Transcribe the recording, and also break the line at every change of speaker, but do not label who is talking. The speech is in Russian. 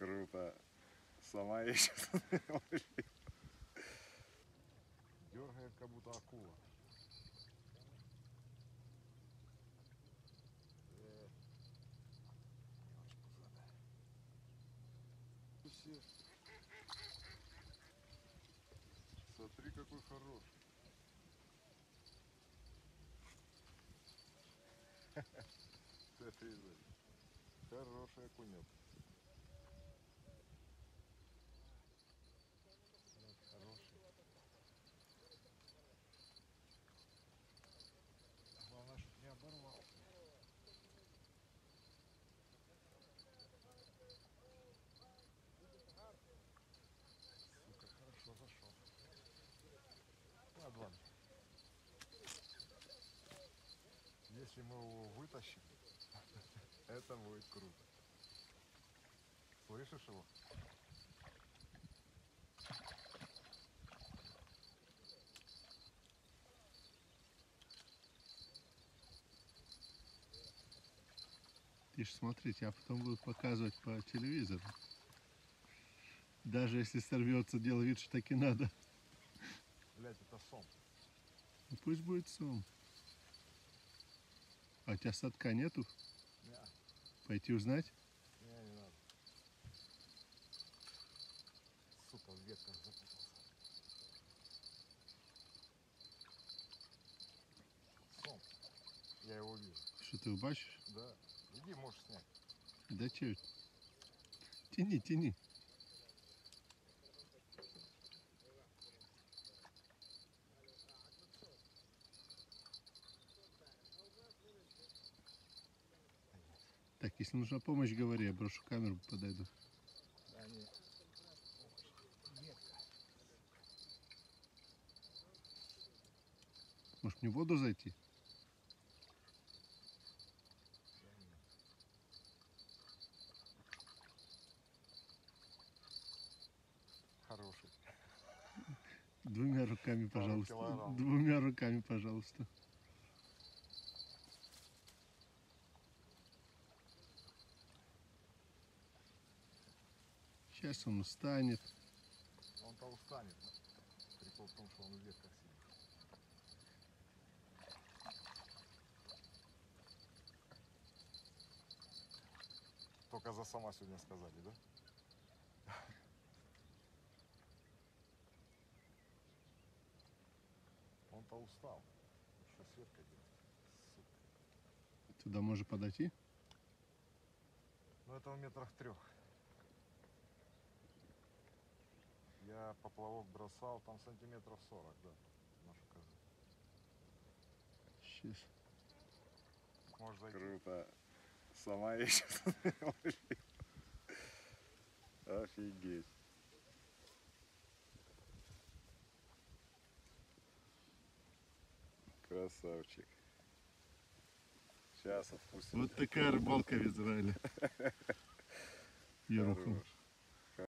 Круто. Сама я сейчас
Дергает, как будто акула. Смотри, какой хороший. Хороший окунек. Если мы его вытащим, это будет круто. Слышишь его?
Ты ж смотрите, а потом будут показывать по телевизору. Даже если сорвется, делай вид, что так и надо.
Блять, это сом.
Ну, пусть будет сом. А у тебя садка нету?
Не,
Пойти узнать?
не, не надо. Сука, в ветках запутался. Сом. Я его вижу.
Что ты бачишь?
Да. Иди, можешь снять.
Да че? Тяни, тяни. Если нужна помощь, говори, я брошу камеру, подойду.
Да.
Может мне в воду зайти?
Хороший.
Двумя руками, пожалуйста. Двумя руками, пожалуйста. Сейчас он устанет.
Он-то устанет. Прикол в том, что он в ветках сидит. Только за сама сегодня сказали, да? Он-то устал. Еще с веткой делать. Сука.
Туда может подойти?
Ну это в метрах трех. Я поплавок бросал, там сантиметров 40, да, нашу козу.
Сейчас.
Можешь зайти.
Круто. Сама я сейчас Офигеть. Красавчик. Сейчас отпустим.
Вот такая рыбалка в Израиле.
Хорош.